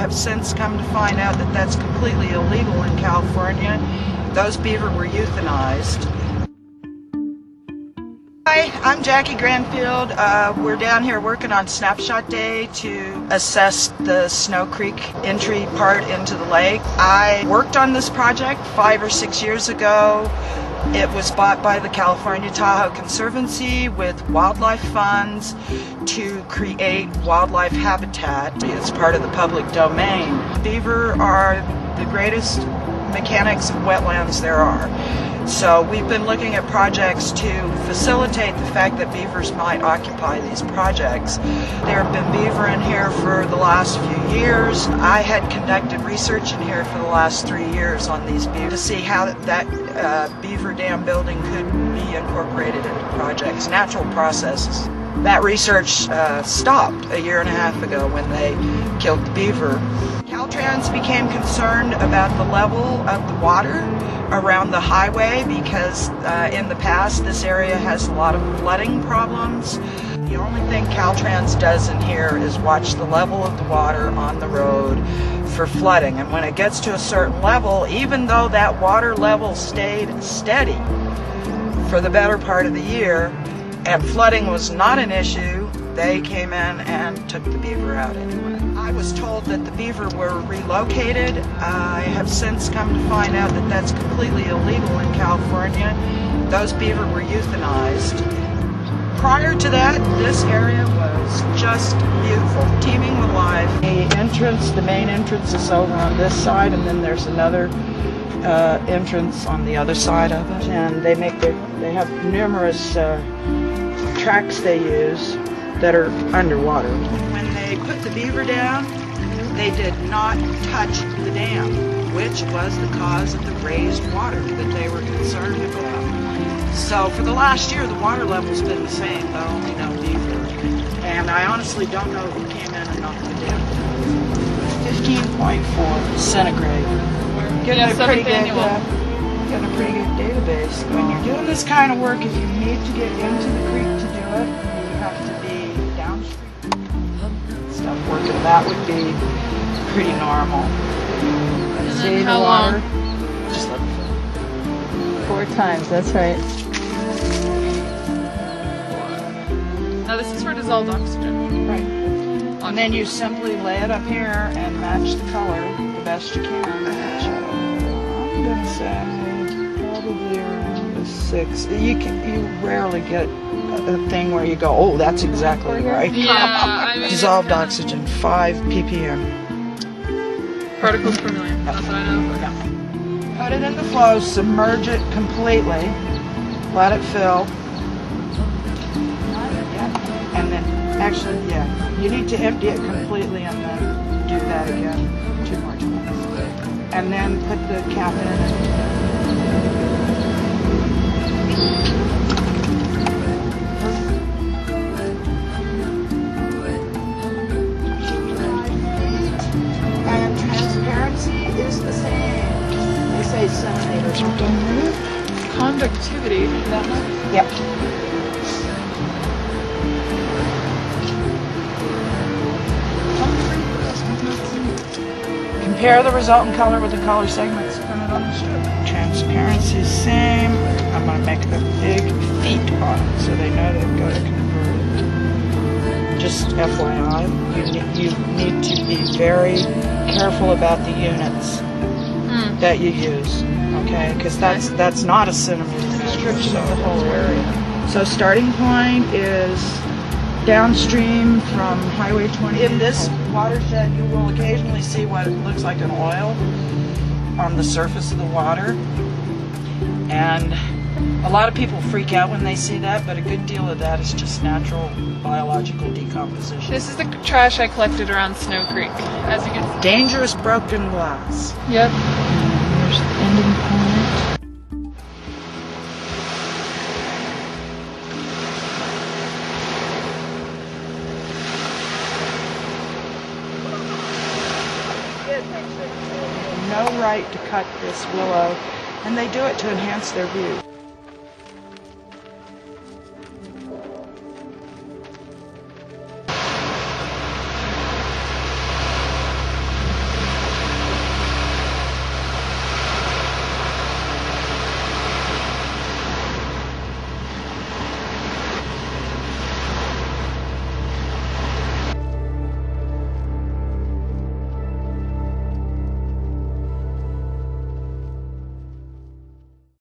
have since come to find out that that's completely illegal in California. Those beaver were euthanized. Hi, I'm Jacquie Granfield. Uh, we're down here working on Snapshot Day to assess the Snow Creek entry part into the lake. I worked on this project five or six years ago. It was bought by the California Tahoe Conservancy with wildlife funds to create wildlife habitat. It's part of the public domain. Beaver are the greatest mechanics of wetlands there are. So we've been looking at projects to facilitate the fact that beavers might occupy these projects. There have been beaver in here for the last few years. I had conducted research in here for the last three years on these beavers to see how that uh, beaver dam building could be incorporated into projects, natural processes. That research uh, stopped a year and a half ago when they killed the beaver. Caltrans became concerned about the level of the water around the highway because uh, in the past this area has a lot of flooding problems. The only thing Caltrans does in here is watch the level of the water on the road for flooding. And when it gets to a certain level, even though that water level stayed steady for the better part of the year, and flooding was not an issue, they came in and took the beaver out anyway. I was told that the beaver were relocated. I have since come to find out that that's completely illegal in California. Those beaver were euthanized. Prior to that, this area was just beautiful, teeming with life. The entrance, the main entrance is over on this side, and then there's another uh, entrance on the other side of it. And they make their, they have numerous uh, tracks they use that are underwater. When they put the beaver down, they did not touch the dam, which was the cause of the raised water that they were concerned about. So for the last year, the water level's been the same, but only no beaver. And I honestly don't know who came in and knocked the dam. 15.4 centigrade. Getting Yeah, a pretty good, uh, getting a pretty good database. When you're doing this kind of work, if you need to get into the creek to do it, you have to be downstream. Stuff working, that would be pretty normal. And See then the how water? long? Just let it Four times, that's right. Now this is for dissolved oxygen. Right. And then you simply lay it up here and match the color the best you can. Uh-huh. I'm six. You can you rarely get a, thing where you go, oh, that's exactly right. Yeah, I mean, Dissolved oxygen, five ppm. Particles per million. That's what I know. Put it in the flow, submerge it completely, let it fill. And then, actually, yeah, you need to empty it completely and then do that again two more times. And then put the cap in. Centimeters or something. Conductivity. Yep. Compare the resultant color with the color segments printed on the strip. Transparency same. I'm going to make a big feet on it so they know they've got to convert it. Just FYI, you, ne- you need to be very careful about the units Hmm. That you use, okay? Because that's that's not a centimeter description of the whole area. So starting point is downstream from Highway 20. In this watershed, you will occasionally see what looks like an oil on the surface of the water, and a lot of people freak out when they see that, but a good deal of that is just natural biological decomposition. This is the trash I collected around Snow Creek. As you can see. Dangerous broken glass. Yep. The point. No right to cut this willow, and they do it to enhance their view.